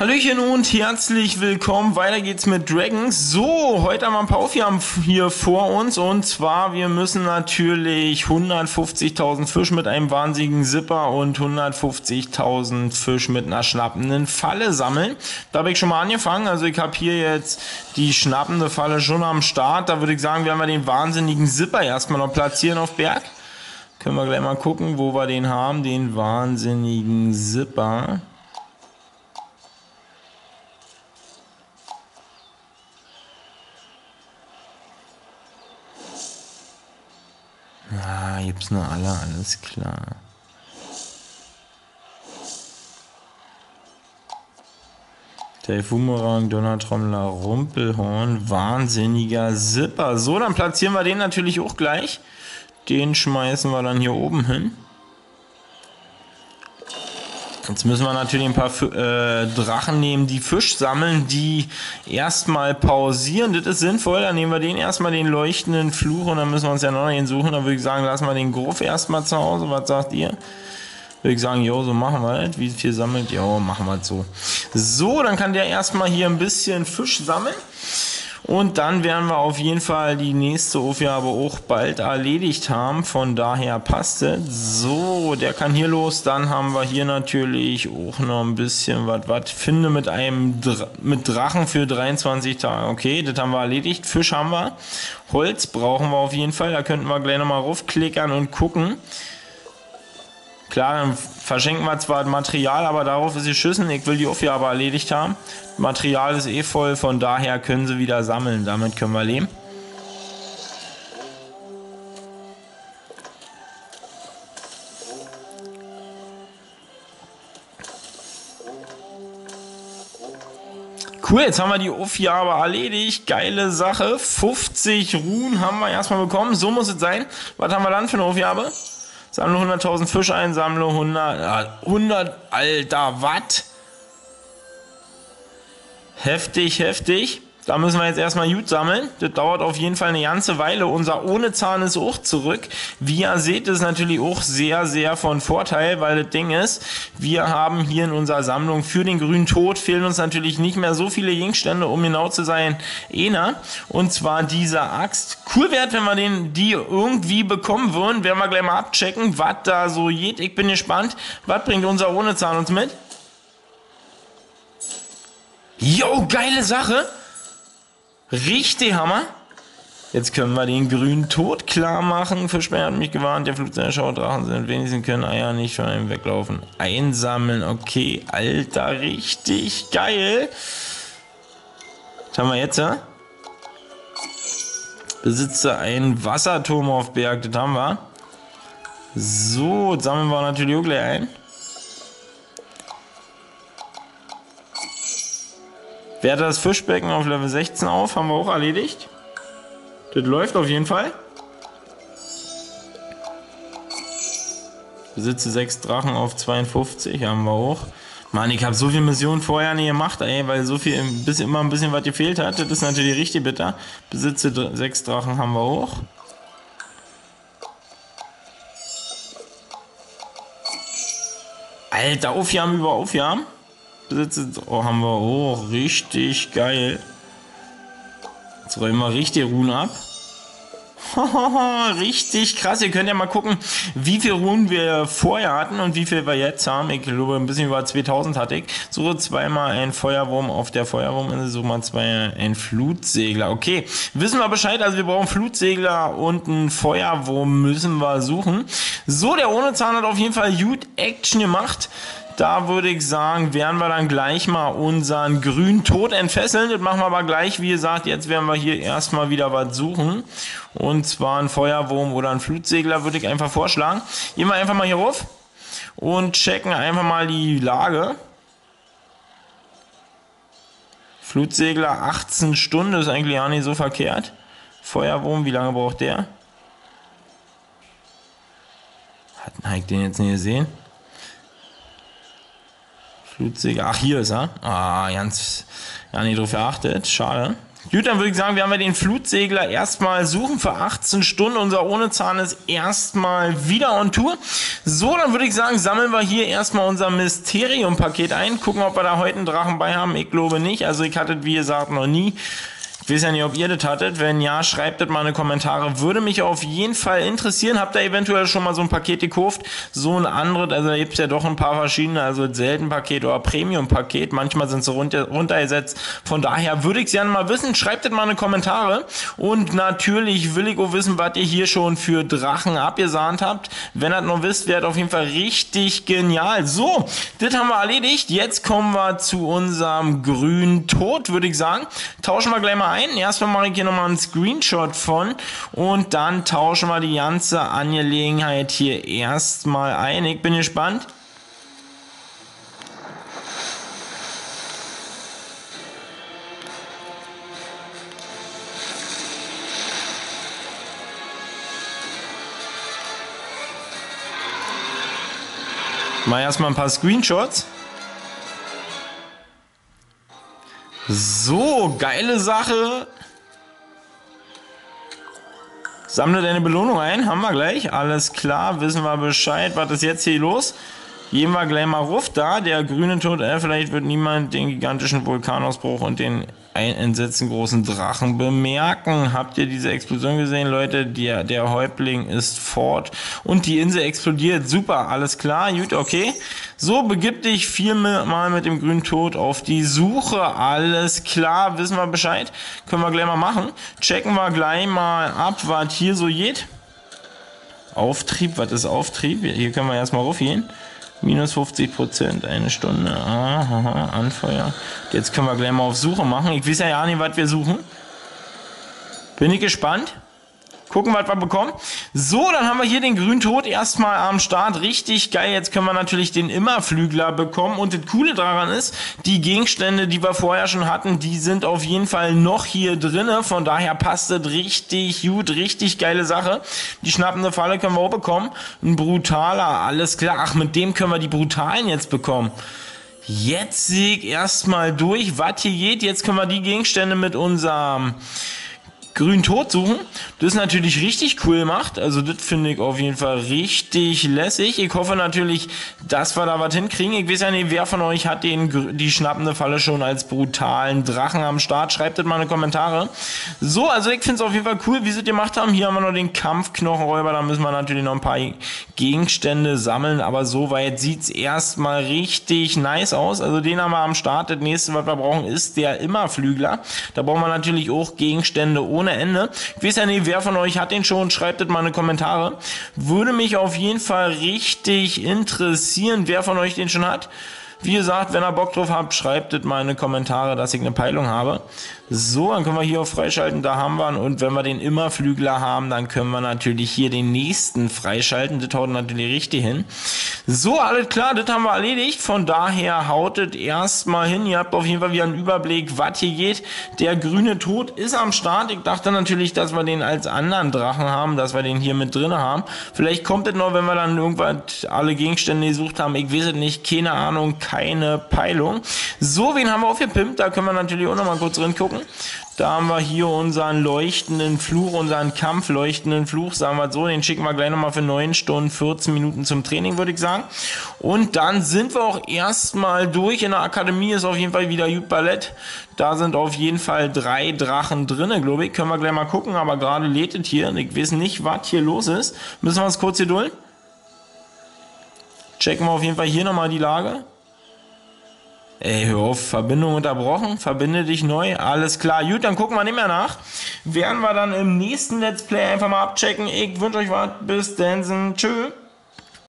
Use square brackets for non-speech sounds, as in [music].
Hallöchen und herzlich willkommen. Weiter geht's mit Dragons. So, heute haben wir ein paar Aufgaben hier vor uns und zwar, wir müssen natürlich 150.000 Fisch mit einem wahnsinnigen Zipper und 150.000 Fisch mit einer schnappenden Falle sammeln. Da habe ich schon mal angefangen. Also ich habe hier jetzt die schnappende Falle schon am Start. Da würde ich sagen, werden wir den wahnsinnigen Zipper erstmal noch platzieren auf Berg. Können wir gleich mal gucken, wo wir den haben, den wahnsinnigen Zipper. Ah, gibt's nur alle, alles klar. Der Fumerang, Donnertrommler, Rumpelhorn, wahnsinniger Zipper. So, dann platzieren wir den natürlich auch gleich. Den schmeißen wir dann hier oben hin. Jetzt müssen wir natürlich ein paar äh, Drachen nehmen, die Fisch sammeln, die erstmal pausieren. Das ist sinnvoll. Dann nehmen wir den erstmal, den leuchtenden Fluch, und dann müssen wir uns ja noch einen suchen. Dann würde ich sagen, lassen wir den Gruff erstmal zu Hause. Was sagt ihr? Würde ich sagen, jo, so machen wir das. Wie viel sammelt? Jo, machen wir es so. So, dann kann der erstmal hier ein bisschen Fisch sammeln. Und dann werden wir auf jeden Fall die nächste Aufgabe auch bald erledigt haben. Von daher passt es. So, der kann hier los. Dann haben wir hier natürlich auch noch ein bisschen was. Was finde mit einem Dr mit Drachen für 23 Tage. Okay, das haben wir erledigt. Fisch haben wir. Holz brauchen wir auf jeden Fall. Da könnten wir gleich nochmal raufklickern und gucken. Klar, dann verschenken wir zwar Material, aber darauf ist sie schüssen. Ich will die Aufgabe erledigt haben. Material ist eh voll, von daher können sie wieder sammeln. Damit können wir leben. Cool, jetzt haben wir die Aufgabe erledigt. Geile Sache. 50 Ruhen haben wir erstmal bekommen. So muss es sein. Was haben wir dann für eine Aufgabe? Sammle 100.000 Fisch ein, sammle 100, 100, alter, was? Heftig, heftig. Da müssen wir jetzt erstmal gut sammeln. Das dauert auf jeden Fall eine ganze Weile. Unser ohne Zahn ist auch zurück. Wie ihr seht, ist natürlich auch sehr, sehr von Vorteil, weil das Ding ist, wir haben hier in unserer Sammlung für den grünen Tod fehlen uns natürlich nicht mehr so viele Gegenstände, um genau zu sein, einer. Und zwar diese Axt. Cool wäre, wenn wir den, die irgendwie bekommen würden. Werden wir gleich mal abchecken, was da so geht. Ich bin gespannt. Was bringt unser ohne Zahn uns mit? Jo, geile Sache! Richtig Hammer. Jetzt können wir den grünen Tod klar machen. Fischbär hat mich gewarnt, der Flugzeugschau Drachen sind wenigstens können Eier nicht von einem weglaufen. Einsammeln, okay. Alter, richtig geil. Was haben wir jetzt, ja? Besitze einen Wasserturm auf Berg, das haben wir. So, sammeln wir natürlich auch gleich ein. Werte das Fischbecken auf Level 16 auf, haben wir auch erledigt. Das läuft auf jeden Fall. Besitze 6 Drachen auf 52, haben wir auch. Mann, ich habe so viele Missionen vorher nicht gemacht, ey, weil so viel bis immer ein bisschen was gefehlt hat. Das ist natürlich richtig bitter. Besitze 6 Drachen haben wir auch. Alter, Aufjahren über Aufjahren besitze. Oh, haben wir. Oh, richtig geil. Jetzt räumen wir richtig Ruhen ab. [laughs] richtig krass. Ihr könnt ja mal gucken, wie viel Ruhen wir vorher hatten und wie viel wir jetzt haben. Ich glaube, ein bisschen über 2000 hatte ich. Suche zweimal ein Feuerwurm auf der Feuerwurminsel, suche mal zwei ein Flutsegler. Okay, wissen wir Bescheid. Also wir brauchen Flutsegler und einen Feuerwurm müssen wir suchen. So, der ohne Zahn hat auf jeden Fall gut Action gemacht. Da würde ich sagen, werden wir dann gleich mal unseren grünen Tod entfesseln. Das machen wir aber gleich. Wie gesagt, jetzt werden wir hier erstmal wieder was suchen. Und zwar ein Feuerwurm oder ein Flutsegler würde ich einfach vorschlagen. Gehen wir einfach mal hier rauf und checken einfach mal die Lage. Flutsegler 18 Stunden ist eigentlich auch nicht so verkehrt. Feuerwurm, wie lange braucht der? Hat Nike den jetzt nicht gesehen? Flutsäger. Ach, hier ist er. Ah, ganz, ja, nicht drauf geachtet. Schade. Gut, dann würde ich sagen, wir haben ja den Flutsegler erstmal suchen für 18 Stunden. Unser ohne Zahn ist erstmal wieder on Tour. So, dann würde ich sagen, sammeln wir hier erstmal unser Mysterium-Paket ein. Gucken, ob wir da heute einen Drachen bei haben. Ich glaube nicht. Also ich hatte, wie gesagt, noch nie ich weiß ja nicht, ob ihr das hattet. Wenn ja, schreibt das mal in die Kommentare. Würde mich auf jeden Fall interessieren. Habt ihr eventuell schon mal so ein Paket gekauft? So ein anderes, also da gibt es ja doch ein paar verschiedene, also selten Paket oder Premium-Paket. Manchmal sind sie runter, runtergesetzt. Von daher würde ich es gerne mal wissen. Schreibt das mal in die Kommentare. Und natürlich will ich auch wissen, was ihr hier schon für Drachen abgesahnt habt. Wenn ihr das noch wisst, wäre auf jeden Fall richtig genial. So, das haben wir erledigt. Jetzt kommen wir zu unserem grünen Tod, würde ich sagen. Tauschen wir gleich mal ein ein. Erstmal mache ich hier nochmal einen Screenshot von und dann tauschen wir die ganze Angelegenheit hier erstmal ein. Ich bin gespannt. Mal erstmal ein paar Screenshots. So, geile Sache. Sammle deine Belohnung ein, haben wir gleich. Alles klar, wissen wir Bescheid. Was ist jetzt hier los? Gehen wir gleich mal ruf da. Der grüne Tod, äh, vielleicht wird niemand den gigantischen Vulkanausbruch und den einen entsetzen großen Drachen bemerken. Habt ihr diese Explosion gesehen, Leute? Der, der Häuptling ist fort und die Insel explodiert. Super, alles klar, gut, okay. So, begib dich viermal mit dem grünen Tod auf die Suche. Alles klar, wissen wir Bescheid. Können wir gleich mal machen. Checken wir gleich mal ab, was hier so geht. Auftrieb, was ist Auftrieb? Hier können wir erstmal raufgehen. Minus 50 Prozent, eine Stunde. Aha, Anfeuer. Jetzt können wir gleich mal auf Suche machen. Ich weiß ja ja nicht, was wir suchen. Bin ich gespannt. Gucken, was wir bekommen. So, dann haben wir hier den Grüntod erstmal am Start. Richtig geil. Jetzt können wir natürlich den Immerflügler bekommen. Und das Coole daran ist, die Gegenstände, die wir vorher schon hatten, die sind auf jeden Fall noch hier drinne. Von daher passt das richtig gut. Richtig geile Sache. Die schnappende Falle können wir auch bekommen. Ein brutaler, alles klar. Ach, mit dem können wir die brutalen jetzt bekommen. Jetzt ich erstmal durch, was hier geht. Jetzt können wir die Gegenstände mit unserem grünen Tod suchen. Das ist natürlich richtig cool gemacht. Also das finde ich auf jeden Fall richtig lässig. Ich hoffe natürlich, dass wir da was hinkriegen. Ich weiß ja nicht, wer von euch hat den, die schnappende Falle schon als brutalen Drachen am Start. Schreibt das mal in die Kommentare. So, also ich finde es auf jeden Fall cool, wie sie das gemacht haben. Hier haben wir noch den Kampfknochenräuber. Da müssen wir natürlich noch ein paar Gegenstände sammeln. Aber soweit sieht es erstmal richtig nice aus. Also den haben wir am Start. Das nächste, was wir brauchen, ist der Immerflügler. Da brauchen wir natürlich auch Gegenstände ohne ohne Ende. Ich weiß ja nicht, wer von euch hat den schon, schreibt das mal in die Kommentare. Würde mich auf jeden Fall richtig interessieren, wer von euch den schon hat. Wie gesagt, wenn ihr Bock drauf habt, schreibt es mal in die Kommentare, dass ich eine Peilung habe. So, dann können wir hier auf freischalten, da haben wir ihn. Und wenn wir den Immerflügler haben, dann können wir natürlich hier den nächsten freischalten. Das haut natürlich richtig hin. So, alles klar, das haben wir erledigt. Von daher hautet erstmal hin. Ihr habt auf jeden Fall wieder einen Überblick, was hier geht. Der grüne Tod ist am Start. Ich dachte natürlich, dass wir den als anderen Drachen haben, dass wir den hier mit drin haben. Vielleicht kommt es noch, wenn wir dann irgendwas alle Gegenstände gesucht haben. Ich weiß es nicht, keine Ahnung, keine Peilung. So, wen haben wir aufgepimpt? Da können wir natürlich auch noch mal kurz drin gucken. Da haben wir hier unseren leuchtenden Fluch, unseren kampfleuchtenden Fluch, sagen wir so. Den schicken wir gleich nochmal für 9 Stunden, 14 Minuten zum Training, würde ich sagen. Und dann sind wir auch erstmal durch. In der Akademie ist auf jeden Fall wieder gut Ballett. Da sind auf jeden Fall drei Drachen drinne, glaube ich. Können wir gleich mal gucken, aber gerade lädt es hier. Ich weiß nicht, was hier los ist. Müssen wir uns kurz hier durch. Checken wir auf jeden Fall hier nochmal die Lage. Ey, hör auf, Verbindung unterbrochen, verbinde dich neu, alles klar. Gut, dann gucken wir nicht mehr nach. Werden wir dann im nächsten Let's Play einfach mal abchecken. Ich wünsche euch was, bis dann, tschüss.